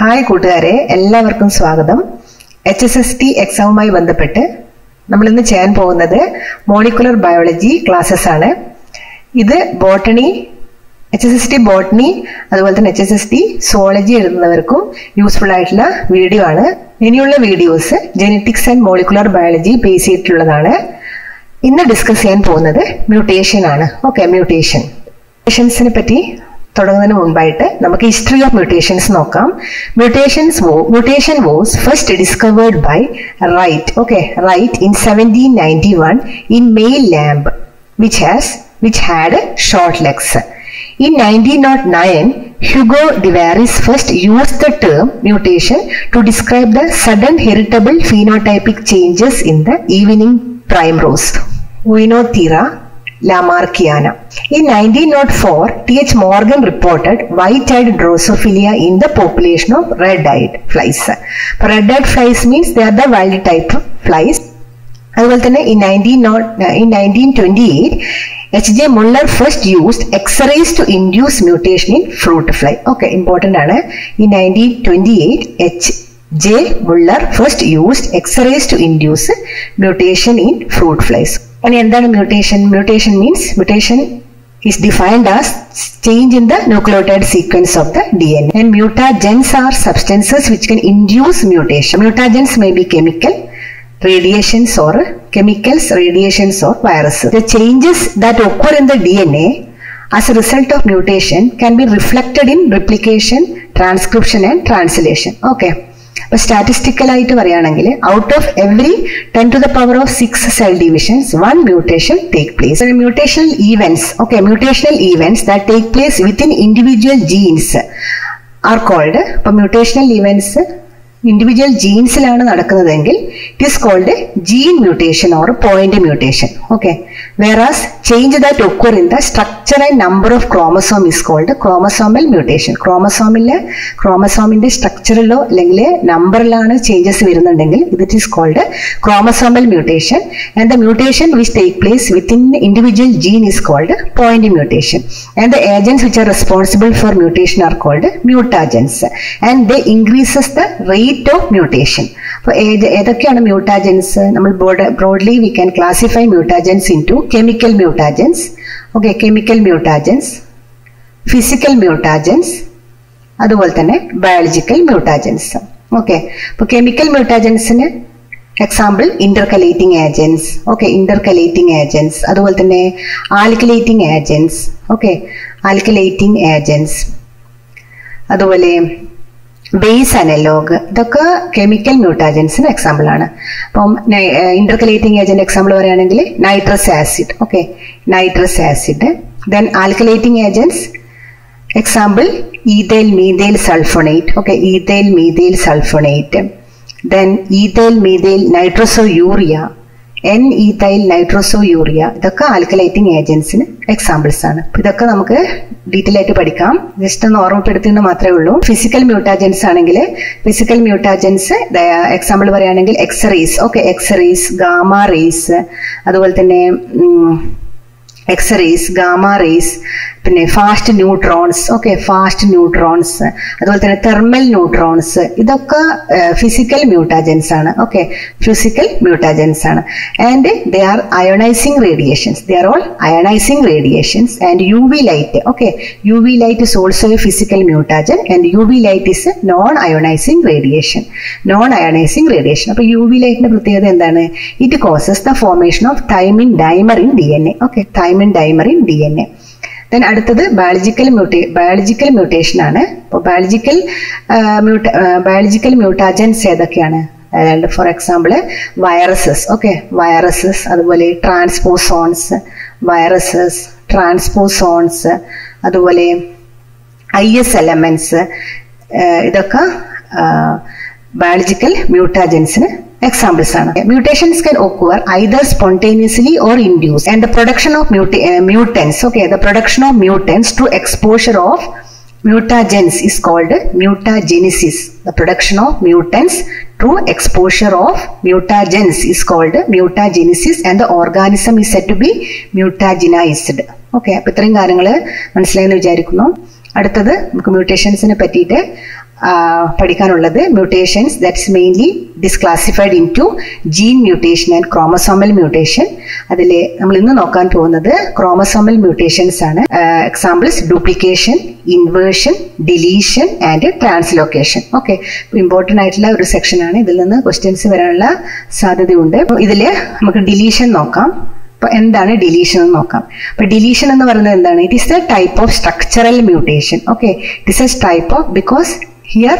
Hi കൂട്ടുകാരെ. എല്ലാവർക്കും സ്വാഗതം. എച്ച് എസ് എസ് ടി എക്സാമുമായി ബന്ധപ്പെട്ട് നമ്മൾ ഇന്ന് ചെയ്യാൻ പോകുന്നത് മോളിക്കുലർ ബയോളജി ക്ലാസ്സസ് ആണ്. ഇത് botany H S S T botany അതുപോലെ തന്നെ H S S T zoology എഴുതുന്നവർക്കും useful ആയിട്ടുള്ള വീഡിയോ ആണ്. ഇനിയുള്ള videos genetics and molecular biology base ചെയ്തിട്ടുള്ളതാണ്. ഇന്ന് ഡിസ്കസ് ചെയ്യാൻ പോകുന്നത് മ്യൂട്ടേഷൻ ആണ്. ഓക്കെ മ്യൂട്ടേഷൻ മ്യൂട്ടേഷൻസിനെ പറ്റി തുടങ്ങുന്നതിന് മുമ്പായിട്ട് നമുക്ക് ഹിസ്റ്ററി ഓഫ് മ്യൂട്ടേഷൻസ് നോക്കാം. Mutations mutation was first discovered by right okay right in seventeen ninety one in may lamb which has which had short legs in nineteen nought nine Hugo de Vries first use the term mutation to describe the sudden heritable phenotypic changes in the evening primrose Oenothera lamarckiana. In 1904, T.H. Morgan reported white-eyed Drosophila in the population of red-eyed flies. Red-eyed flies means they are the wild type of flies. അതുപോലെ തന്നെ in nineteen nought in nineteen twenty eight H J Muller first used X rays to induce mutation in fruit fly okay important ആണ് in nineteen twenty eight H J Muller first used X rays to induce mutation in fruit flies And enzyme mutation. Mutation means mutation is defined as change in the nucleotide sequence of the DNA. And mutagens are substances which can induce mutation. Mutagens may be chemical, radiations or chemicals, radiations or viruses. The changes that occur in the DNA as a result of mutation can be reflected in replication, transcription and translation. Okay. അപ്പൊ statistical ആയിട്ട് പറയുകയാണെങ്കിൽ out of every ten to the power of six cell divisions one mutation take place mutational events okay mutational events that take place within individual genes are called ഇപ്പൊ mutational events individual ജീൻസിലാണ് നടക്കുന്നതെങ്കിൽ it is called gene mutation or point mutation okay whereas change that occur in the structure and number of chromosome is called chromosomal mutation ക്രോമസോമിൽ ക്രോമസോമിന്റെ സ്ട്രക്ചറിലോ അല്ലെങ്കിൽ നമ്പറിലാണ് changes വരുന്നുണ്ടെങ്കിൽ ഇത് is called chromosomal mutation and the mutation which take place within individual gene is called point mutation and the agents which are responsible for mutation are called mutagens and the increases the rate of mutation അപ്പോൾ ഏതൊക്കെയാണ് mutagens നമ്മൾ broadly we can classify mutagens into chemical mutagens okay chemical mutagens physical mutagens അതുപോലെ തന്നെ biological mutagens okay അപ്പോൾ chemical മ്യൂട്ടാജൻസിന് example intercalating agents okay intercalating agents അതുപോലെ തന്നെ alkylating agents okay alkylating agents അതുപോലെ base analogue ഇതൊക്കെ chemical മ്യൂട്ടാജൻസിന് example ആണ്. അപ്പം ഇന്റർകലേറ്റിംഗ് ഏജന്റ് എക്സാമ്പിൾ പറയുകയാണെങ്കിൽ nitrous acid okay nitrous acid then alkylating agents example ethyl methyl sulphonate okay ethyl methyl sulphonate then ethyl methyl nitroso urea N ethyl nitroso urea ഇതൊക്കെ alkylating ഏജൻസിന് examples ആണ് ഇതൊക്കെ നമുക്ക് detail ആയിട്ട് പഠിക്കാം. Just ഒന്ന് ഓർമ്മപ്പെടുത്തുന്നത് മാത്രമേ ഉള്ളൂ. ഫിസിക്കൽ മ്യൂട്ടാജൻസ് ആണെങ്കിൽ ഫിസിക്കൽ മ്യൂട്ടാജൻസ് എക്സാമ്പിൾ പറയുകയാണെങ്കിൽ X rays okay X rays gamma rays അതുപോലെ തന്നെ എക്സ്റേസ് ഗാമ റേസ് പിന്നെ fast neutrons okay fast neutrons അതുപോലെ തന്നെ തെർമൽ ന്യൂട്രോൺസ് ഇതൊക്കെ ഫിസിക്കൽ മ്യൂട്ടാജൻസ് ആണ് ഓക്കെ ഫിസിക്കൽ മ്യൂട്ടാജൻസ് ആണ്. And they are ionising radiations they are all ionising radiations and U V light okay U V light is also a physical mutagen and U V light is non ionising radiation non ionising radiation അപ്പൊ U V ലൈറ്റിന്റെ പ്രത്യേകത എന്താണ്? It causes the formation of thymine dimer in D N A okay thymine dimer in D N A then അടുത്തത് biological മ്യൂട്ടേ biological mutation ആണ്. അപ്പോൾ biological മ്യൂട്ട biological mutagens ഏതൊക്കെയാണ്? അതായത് for example viruses okay viruses അതുപോലെ transposons viruses transposons അതുപോലെ I S elements ഇതൊക്കെ biological മ്യൂട്ടാജൻസിന് examples ആണ്. Mutations can occur either spontaneously or induce and the production of mutants okay the production of mutants to exposure of mutagens is called mutagenesis the production of mutants to exposure of mutagens is called mutagenesis and the organism is set to be mutagenised okay അപ്പൊ ഇത്രയും കാര്യങ്ങൾ മനസ്സിലായെന്ന് വിചാരിക്കുന്നു. അടുത്തത് നമുക്ക് മ്യൂട്ടേഷൻസിനെ പറ്റിയിട്ട് പഠിക്കാനുള്ളത്. Mutations that's mainly this classified into gene mutation and chromosomal mutation അതിൽ നമ്മൾ ഇന്ന് നോക്കാൻ പോകുന്നത് ക്രോമസോമൽ മ്യൂട്ടേഷൻസ് ആണ്. Examples duplication inversion deletion and translocation okay important ആയിട്ടുള്ള ഒരു സെക്ഷനാണ് ഇതിൽ നിന്ന് ക്വസ്റ്റ്യൻസ് വരാനുള്ള സാധ്യതയുണ്ട്. ഇതിൽ നമുക്ക് ഡിലീഷൻ നോക്കാം. അപ്പോൾ എന്താണ് ഡിലീഷൻ എന്ന് നോക്കാം. അപ്പോൾ ഡിലീഷൻ എന്ന് പറയുന്നത് എന്താണ്? It is a type of structural mutation okay it is a type of because here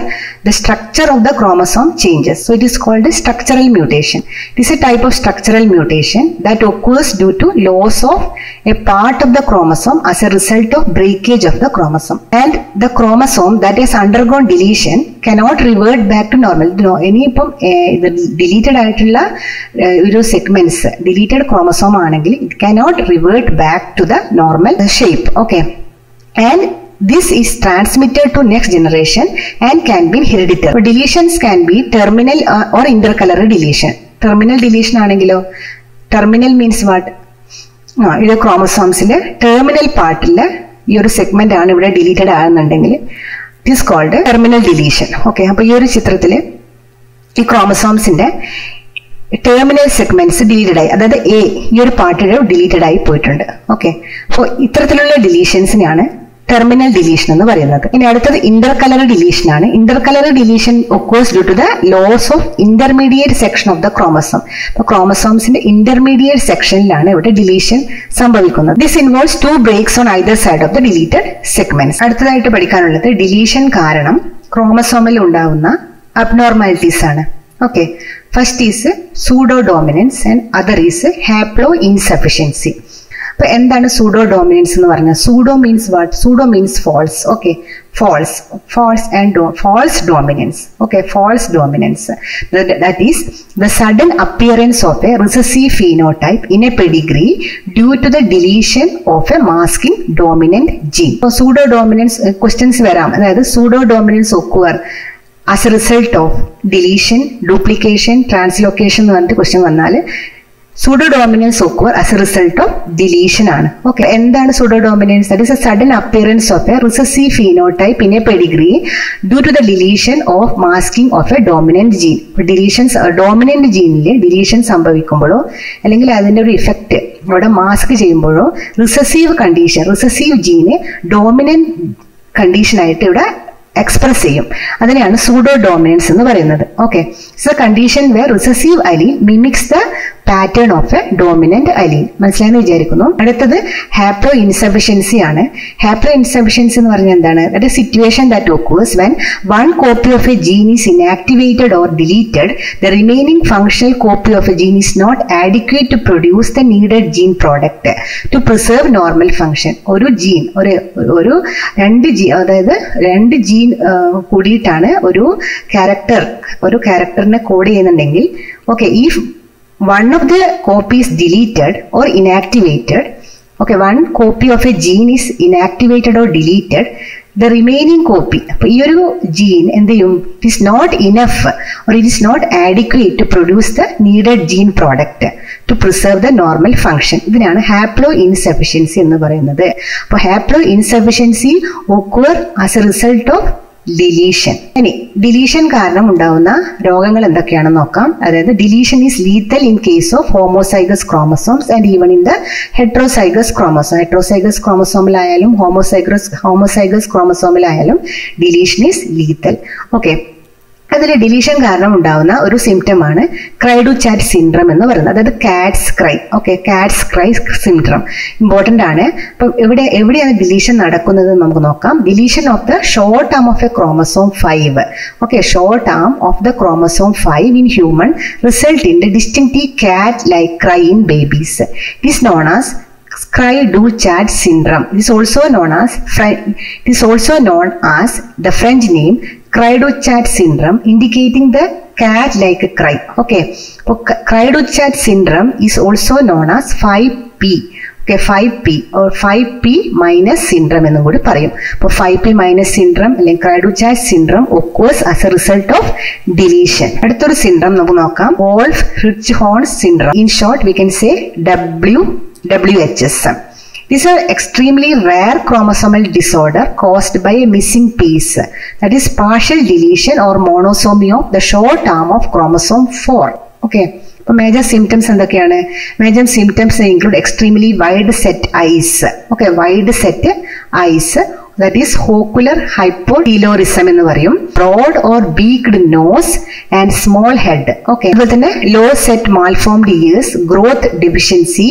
the structure of the chromosome changes so it is called a structural mutation it is a type of structural mutation that occurs due to loss of a part of the chromosome as a result of breakage of the chromosome and the chromosome that has undergone deletion cannot revert back to normal no ഇനിയിപ്പം ഇത് deleted ആയിട്ടുള്ള ഒരു segments deleted chromosome ആണെങ്കിൽ it cannot revert back to the normal shape okay and This is transmitted to next generation and can be hereditary. So deletions can be terminal uh, or intercalary deletion. Terminal deletion ആണെങ്കിലോ terminal means what ആ ഇത് ക്രോമസോംസിന്റെ terminal പാർട്ടിൽ ഈ ഒരു segment ആണ് ഇവിടെ deleted ആകുന്നുണ്ടെങ്കിൽ it called terminal deletion okay അപ്പൊ ഈ ഒരു ചിത്രത്തിൽ ഈ ക്രോമസോംസിന്റെ ടെർമിനൽ സെഗ്മെന്റ്സ് ഡിലീറ്റഡ് ആയി അതായത് എ ഈ ഒരു പാർട്ടിയുടെ ഡിലീറ്റഡ് ആയി പോയിട്ടുണ്ട് ഓക്കെ അപ്പോൾ ഇത്തരത്തിലുള്ള ഡിലീഷൻസിനെയാണ് ടെർമിനൽ ഡിലീഷൻ എന്ന് പറയുന്നത്. ഇനി അടുത്തത് ഇന്റർകലർ ഡിലീഷൻ ആണ്. Intercalary deletion occurs due to the loss of intermediate section of the chromosome അപ്പൊ ക്രോമസോംസിന്റെ ഇന്റർമീഡിയറ്റ് സെക്ഷനിലാണ് ഇവിടെ ഡിലീഷൻ സംഭവിക്കുന്നത്. This involves two breaks on either side of the deleted segments അടുത്തതായിട്ട് പഠിക്കാനുള്ളത് ഡിലീഷൻ കാരണം ക്രോമസോമിൽ ഉണ്ടാവുന്ന അബ്നോർമാലിറ്റീസ് ആണ്. Okay first is pseudodominance and other is haploinsufficiency അപ്പൊ എന്താണ് സൂഡോ ഡോമിനൻസ് എന്ന് പറഞ്ഞാൽ pseudo means what pseudo means false okay false false and false dominance okay false dominance that is the sudden appearance of a recessive phenotype in a pedigree due to the deletion of a masking dominant gene ഇപ്പോൾ pseudo dominance questions വരാം. അതായത് pseudodominance occur as a result of deletion duplication translocation എന്ന് പറഞ്ഞിട്ട് question വന്നാൽ pseudodominance as a result of deletion ആണ്. Okay എന്താണ് pseudodominance that is a sudden appearance of a recessive phenotype പിന്നെ pedigree due to the deletion of masking of a dominant gene deletions dominant ജീനിൽ deletion സംഭവിക്കുമ്പോഴോ അല്ലെങ്കിൽ അതിന്റെ ഒരു effect അവിടെ mask ചെയ്യുമ്പോഴോ recessive condition recessive ജീന് ഡോമിനന്റ് കണ്ടീഷനായിട്ട് ഇവിടെ എക്സ്പ്രസ് ചെയ്യും. അതിനെയാണ് സൂഡോ ഡോമിനൻസ് എന്ന് പറയുന്നത്. Okay so condition where recessive allele mimics the pattern of a dominant allele മനസ്സിലായെന്ന് വിചാരിക്കുന്നു. അടുത്തത് ഹാപ്ലോ ഇൻസഫിഷ്യൻസി ആണ്. ഹാപ്ലോ ഇൻസഫിഷ്യൻസി എന്ന് പറഞ്ഞാൽ എന്താണ്? അത് situation that occurs when one copy of a gene is inactivated or deleted the remaining functional copy of a gene is not adequate to produce the needed gene product to preserve normal function ഒരു gene ഒരു ഒരു രണ്ട് ജീ അതായത് രണ്ട് gene കൂടിയിട്ടാണ് ഒരു character ഒരു ക്യാരക്ടറിനെ കോഡ് ചെയ്യുന്നുണ്ടെങ്കിൽ ഓക്കെ ഈ one of the copies deleted or inactivated. Okay one copy of a gene is inactivated or deleted. The remaining copy. ഒരു ജീൻ എന്ത് ചെയ്യും? It is not enough or it is not adequate to produce the needed gene product to preserve the normal function ഇതിനാണ് haplo insufficiency എന്ന് പറയുന്നത്. അപ്പോൾ haploinsufficiency occur as a result of deletion ഇനി deletion കാരണം ഉണ്ടാവുന്ന രോഗങ്ങൾ എന്തൊക്കെയാണെന്ന് നോക്കാം. അതായത് deletion is lethal in case of homozygous chromosomes and even in the heterozygous chromosome heterozygous ക്രോമസോമിലായാലും homozygous homozygous ക്രോമസോമിലായാലും ഡിലീഷൻ ഈസ് ലീത്തൽ ഓക്കെ അതിൽ ഡിലീഷൻ കാരണം ഉണ്ടാവുന്ന ഒരു സിംറ്റം ആണ് ക്രൈഡു ചാറ്റ് സിൻഡ്രം എന്ന് പറയുന്നത്. അതായത് cat's cry okay cat's cry syndrome important ആണ്. അപ്പം എവിടെ എവിടെയാണ് ഡിലീഷൻ നടക്കുന്നത് നമുക്ക് നോക്കാം. Deletion of the short arm of a chromosome five okay short arm of the chromosome five in human result in the distinctive cat like cry in babies is known as syndrome syndrome. It is also known as it also known as the french name cry do chat syndrome indicating the cat like cry. Okay. Chat syndrome is also known as 5p okay five P or five P minus syndrome എന്നും കൂടി പറയും. അപ്പോൾ five P minus syndrome അല്ലെങ്കിൽ cri du chat syndrome occurs as a result of deletion അടുത്തൊരു syndrome നമുക്ക് നോക്കാം. Wolf Hirschhorn syndrome in short we can say W W H S These are extremely rare chromosomal disorder caused by a missing piece, that is partial deletion or monosomy of the short arm of chromosome 4. Okay. അപ്പോൾ major symptoms എന്തൊക്കെയാണ്? Major symptoms include extremely wide set eyes okay wide set eyes that is ocular hypertelorism എന്ന് പറയും. Broad or beaked nose and small head okay അതുപോലെ തന്നെ low set malformed ears growth deficiency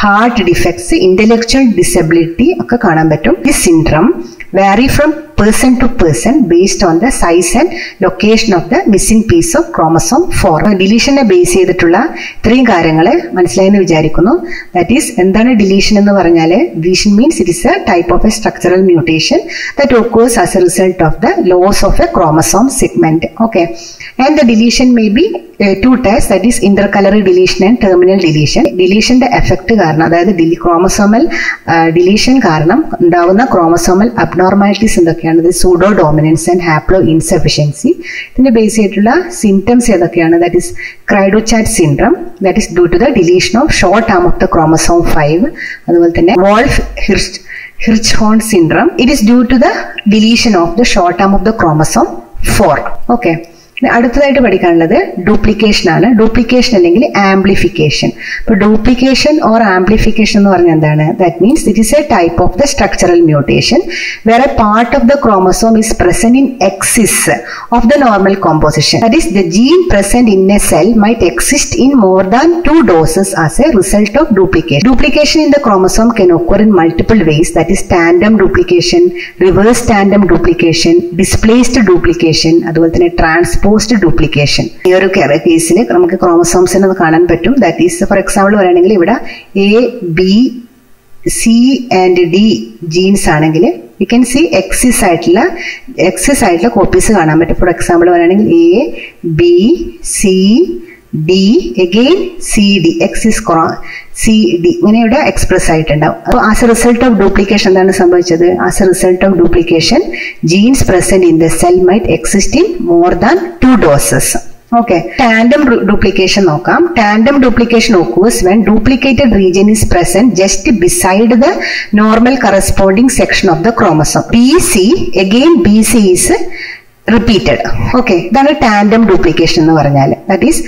heart defects intellectual disability ഒക്കെ കാണാൻ പറ്റും. ഈ syndrome വാരി from person to person based on the size and location of the missing piece of chromosome four ഡിലീഷനെ base ചെയ്തിട്ടുള്ള ഇത്രയും കാര്യങ്ങൾ മനസ്സിലായെന്ന് വിചാരിക്കുന്നു. ദാറ്റ് ഈസ് എന്താണ് ഡിലീഷൻ എന്ന് പറഞ്ഞാൽ deletion means it is a type of a structural mutation that occurs as a result of the loss of a chromosome segment okay and the deletion may be two types that is intercalary deletion and terminal deletion ഡിലീഷന്റെ effect കാരണം അതായത് chromosomal deletion കാരണം ഉണ്ടാവുന്ന chromosomal abnormalities എന്തൊക്കെയാണ്? Pseudo dominance and haplo insufficiency ഇതിന്റെ base ചെയ്തിട്ടുള്ള symptoms ഏതൊക്കെയാണ്? That is cri du chat syndrome that is due to the deletion of short arm of the chromosome five അതുപോലെ തന്നെ Wolf Hirschhorn syndrome it is due to the deletion of the short arm of the chromosome four okay അടുത്തതായിട്ട് പഠിക്കാനുള്ളത് duplication ആണ്. Duplication അല്ലെങ്കിൽ amplification ഇപ്പൊ duplication or amplification എന്ന് പറഞ്ഞാൽ എന്താണ്? That means it is a type of the structural mutation where a part of the chromosome is present in excess of the normal composition that is the gene present in a cell might exist in more than two doses as a result of duplication duplication in the chromosome can occur in multiple ways that is tandem duplication reverse tandem duplication displaced duplication അതുപോലെ തന്നെ transport post duplication ഈ ഒരു കേസിൽ നമുക്ക് നിന്ന് കാണാൻ പറ്റും. That is for example പറയുകയാണെങ്കിൽ ഇവിടെ A B C and D genes ആണെങ്കിൽ യു ക്യാൻ സി എക്സിസ് ആയിട്ടുള്ള എക്സിസ് ആയിട്ടുള്ള കോപ്പീസ് കാണാൻ പറ്റും. ഫോർ എക്സാമ്പിൾ പറയുകയാണെങ്കിൽ A B C D again C D excess C D ഇങ്ങനെ ഇവിടെ എക്സ്പ്രസ് ആയിട്ടുണ്ടാവും. അപ്പോൾ as a result of duplication എന്താണ് സംഭവിച്ചത്? As a result of duplication genes present in the cell might exist in more than two doses okay tandem duplication നോക്കാം. Tandem duplication occurs when duplicated region is present just beside the normal corresponding section of the chromosome B C again B C is repeated okay ഇതാണ് tandem duplication എന്ന് പറഞ്ഞാൽ that is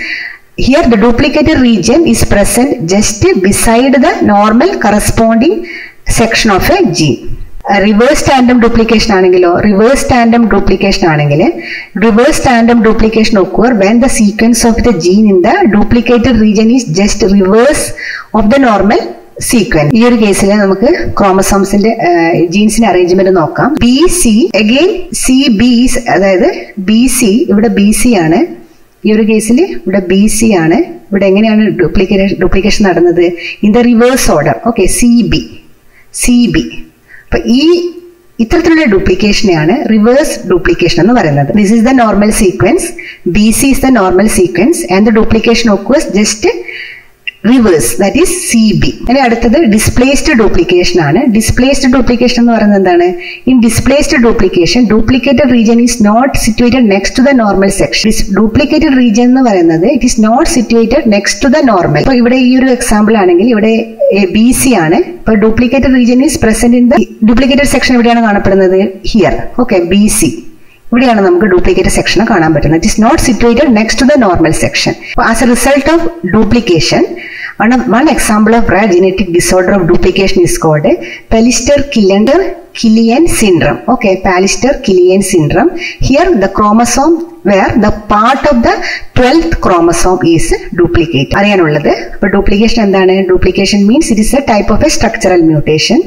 here the duplicated region is present just beside the normal corresponding section of a gene. Reverse tandem duplication ആണെങ്കിലോ reverse tandem duplication ആണെങ്കിൽ reverse tandem duplication occur when the sequence of the gene in the duplicated region is just reverse of the normal sequence ഈ ഒരു കേസിൽ നമുക്ക് ക്രോമസോംസിന്റെ ജീൻസിന്റെ arrangement നോക്കാം. B C again C B അതായത് ബി സി ഇവിടെ ബി സി ആണ്. ഈ ഒരു കേസിൽ ഇവിടെ ബി സി ആണ്. ഇവിടെ എങ്ങനെയാണ് ഡ്യൂപ്ലിക്കേഷൻ ഡ്യൂപ്ലിക്കേഷൻ നടന്നത്? In the reverse order okay C B C B അപ്പൊ ഈ ഇത്തരത്തിലുള്ള ഡ്യൂപ്ലിക്കേഷനെയാണ് റിവേഴ്സ് ഡ്യൂപ്ലിക്കേഷൻ എന്ന് പറയുന്നത്. This is the normal sequence B C is the normal sequence and the duplication occurs just reverse that is C B ഇനി അടുത്തത് displaced duplication ആണ്. Displaced duplication എന്ന് പറയുന്നത് എന്താണ്? In displaced duplication duplicated region is not situated next to the normal section duplicated region എന്ന് പറയുന്നത് it is not situated next to the normal ഇപ്പൊ ഇവിടെ ഈ ഒരു എക്സാമ്പിൾ ആണെങ്കിൽ ഇവിടെ ബി സി ആണ്. ഇപ്പൊ duplicated region is present in the duplicated section എവിടെയാണ് കാണപ്പെടുന്നത്? ഹിയർ ഓക്കെ ബി സി ഇവിടെയാണ് നമുക്ക് ഡ്യൂപ്ലിക്കേറ്റ് സെക്ഷൻ കാണാൻ പറ്റുന്നത്. It is not situated next to the normal section as a result of duplication one example of example of rare genetic disorder of duplication is called Killian syndrome. Okay, Pallister-Killian syndrome. Here the chromosome where the part of the twelfth chromosome is duplicate അറിയാനുള്ളത്? അപ്പൊ duplication എന്താണ്? Duplication means it is a type of a structural mutation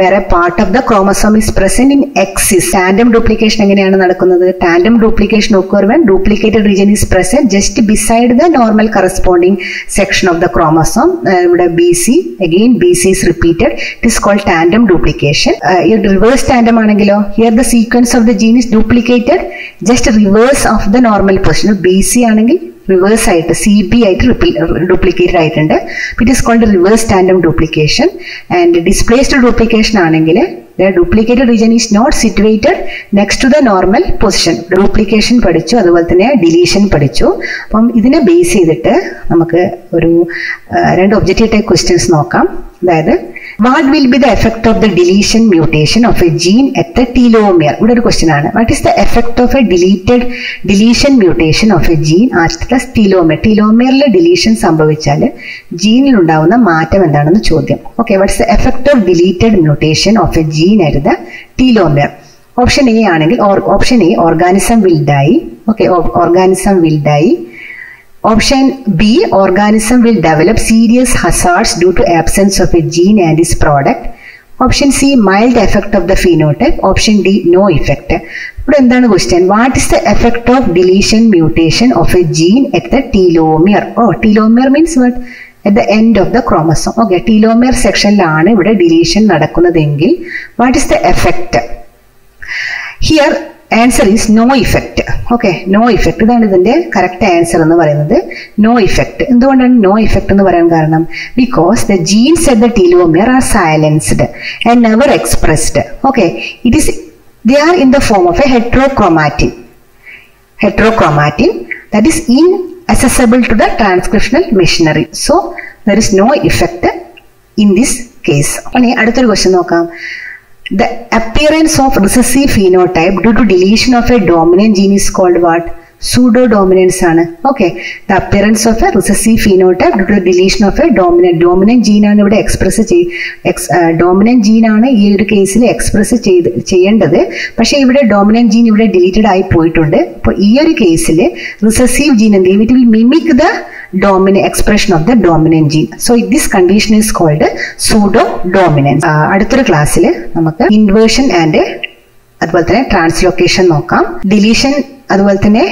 വേറെ part of the chromosome is present in excess tandem duplication എങ്ങനെയാണ് നടക്കുന്നത്? Tandem duplication occur when duplicated region is present just beside the normal corresponding section of the chromosome ഇവിടെ B C again B C is repeated it is called tandem duplication reverse tandem ആണെങ്കിലോ here the sequence of the gene is duplicated just reverse of the normal position B C ആണെങ്കിൽ reverse ആയിട്ട് C B ആയിട്ട് duplicated ആയിട്ടുണ്ട്. It is called reverse tandem duplication and displaced duplication ആണെങ്കിൽ the duplicated region is not situated next to the normal position duplication പഠിച്ചു അതുപോലെ തന്നെ deletion പഠിച്ചു. അപ്പം ഇതിനെ ബേസ് ചെയ്തിട്ട് നമുക്ക് ഒരു രണ്ട് ഒബ്ജക്റ്റീവ് ടൈപ്പ് ക്വസ്റ്റ്യൻസ് നോക്കാം. അതായത് what will be the effect of the deletion mutation of a gene at the telomere ഇവിടെ ഒരു ക്വസ്റ്റ്യൻ ആണ്. What is the effect of a deleted deletion mutation of a gene at the telomere ടീലോമിയറിൽ deletion സംഭവിച്ചാൽ ജീനിൽ ഉണ്ടാവുന്ന മാറ്റം എന്താണെന്ന് ചോദ്യം. Okay what's the effect of deleted mutation of a gene at the telomere option A ആണെങ്കിൽ option A organism will die okay organism will die option B organism will develop serious hazards due to absence of a gene and is product option C mild effect of the phenotype option D no effect ഇവിടെ എന്താണ് question what is the effect of deletion mutation of a gene at the telomere oh telomere means what at the end of the chromosome okay telomere സെക്ഷനിലാണ് ഇവിടെ deletion നടക്കുന്നതെങ്കിൽ what is the effect here answer is no effect okay no effect ഇതാണ് ഇതിന്റെ correct answer എന്ന് പറയുന്നത്. No effect എന്തുകൊണ്ടാണ് no effect എന്ന് പറയാൻ കാരണം? Because the genes at the telomere are silenced and never expressed okay it is they are in the form of a heterochromatin heterochromatin that is in accessible to the transcriptional machinery. So, there is no effect in this case. ഇനി അടുത്തൊരു question നോക്കാം. The appearance of recessive phenotype due to deletion of a dominant gene is called what? Pseudo dominance ആണ് okay the appearance of a recessive phenotype due to deletion of a dominant dominant ജീനാണ് ഇവിടെ express ചെയ് X gene ജീനാണ് ഈ ഒരു കേസിൽ express ചെയ്ത് ചെയ്യേണ്ടത്. പക്ഷേ ഇവിടെ ഡോമിനന്റ് ജീൻ ഇവിടെ ഡിലീറ്റഡ് ആയി പോയിട്ടുണ്ട്. അപ്പോൾ ഈ ഒരു കേസിൽ റിസസീവ് ജീൻ എന്ത് ചെയ്യും? It will mimic the dominant expression of the dominant gene. So this condition is called pseudo dominance. അടുത്തൊരു ക്ലാസ്സിൽ നമുക്ക് ഇൻവേർഷൻ ആൻഡ് അതുപോലെ തന്നെ ട്രാൻസ്ലൊക്കേഷൻ നോക്കാം. ഡിലീഷൻ അതുപോലെ തന്നെ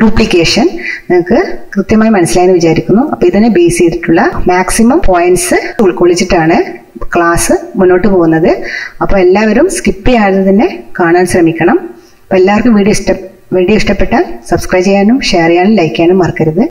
ഡ്യൂപ്ലിക്കേഷൻ നിങ്ങൾക്ക് കൃത്യമായി മനസ്സിലായെന്ന് വിചാരിക്കുന്നു. അപ്പൊ ഇതിനെ ബേസ് ചെയ്തിട്ടുള്ള മാക്സിമം പോയിന്റ്സ് ഉൾക്കൊള്ളിച്ചിട്ടാണ് ക്ലാസ് മുന്നോട്ട് പോകുന്നത്. അപ്പോൾ എല്ലാവരും സ്കിപ്പ് ചെയ്യാതെ തന്നെ കാണാൻ ശ്രമിക്കണം. അപ്പോൾ എല്ലാവർക്കും വീഡിയോ ഇഷ്ടം വീഡിയോ ഇഷ്ടപ്പെട്ടാൽ സബ്സ്ക്രൈബ് ചെയ്യാനും ഷെയർ ചെയ്യാനും ലൈക്ക് ചെയ്യാനും മറക്കരുത്.